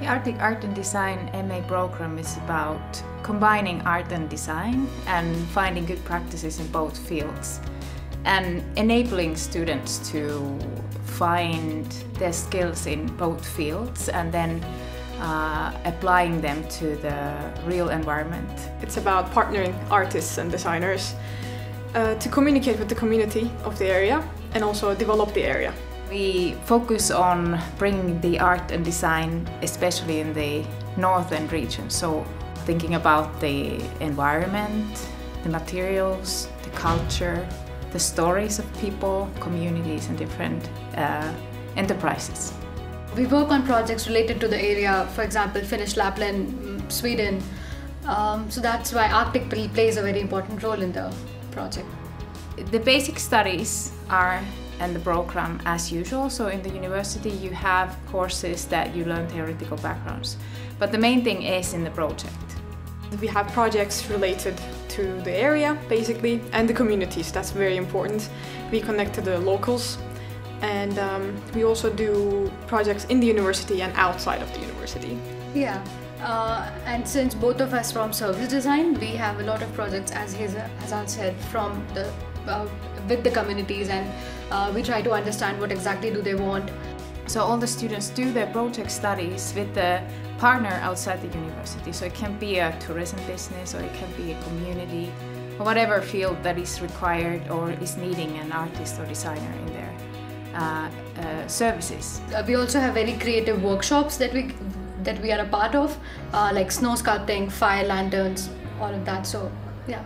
The Arctic Art and Design MA program is about combining art and design and finding good practices in both fields and enabling students to find their skills in both fields and then uh, applying them to the real environment. It's about partnering artists and designers uh, to communicate with the community of the area and also develop the area. We focus on bringing the art and design, especially in the northern region. So, thinking about the environment, the materials, the culture, the stories of people, communities, and different uh, enterprises. We work on projects related to the area, for example, Finnish Lapland, mm, Sweden. Um, so that's why Arctic plays a very important role in the project. The basic studies are and the program as usual. So in the university you have courses that you learn theoretical backgrounds. But the main thing is in the project. We have projects related to the area basically and the communities, that's very important. We connect to the locals and um, we also do projects in the university and outside of the university. Yeah. Uh, and since both of us from service design, we have a lot of projects, as Hazan said, from the uh, with the communities and uh, we try to understand what exactly do they want. So all the students do their project studies with the partner outside the university. So it can be a tourism business or it can be a community or whatever field that is required or is needing an artist or designer in their uh, uh, services. Uh, we also have very creative workshops that we that we are a part of, uh, like snow sculpting, fire lanterns, all of that. So yeah,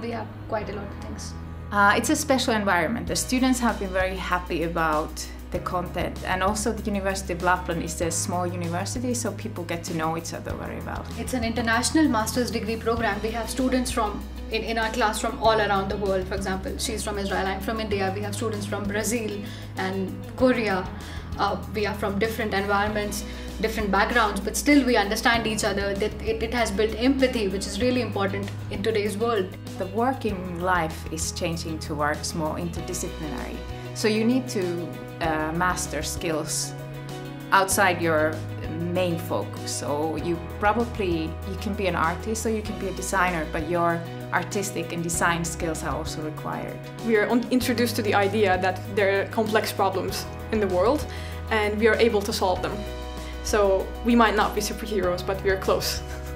we have quite a lot of things. Uh, it's a special environment. The students have been very happy about the content and also the University of Lapland is a small university so people get to know each other very well. It's an international master's degree program. We have students from in, in our class from all around the world. For example, she's from Israel, I'm from India. We have students from Brazil and Korea. Uh, we are from different environments different backgrounds but still we understand each other that it, it has built empathy which is really important in today's world. The working life is changing towards more interdisciplinary. So you need to uh, master skills outside your main focus. So you probably you can be an artist or you can be a designer but your artistic and design skills are also required. We are introduced to the idea that there are complex problems in the world and we are able to solve them so we might not be superheroes, but we are close.